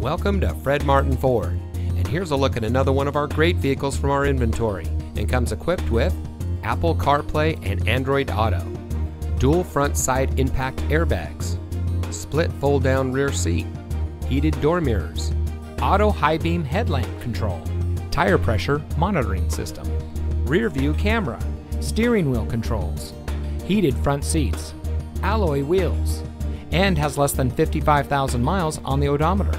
Welcome to Fred Martin Ford, and here's a look at another one of our great vehicles from our inventory and comes equipped with Apple CarPlay and Android Auto, dual front side impact airbags, split fold down rear seat, heated door mirrors, auto high beam headlamp control, tire pressure monitoring system, rear view camera, steering wheel controls, heated front seats, alloy wheels, and has less than 55,000 miles on the odometer.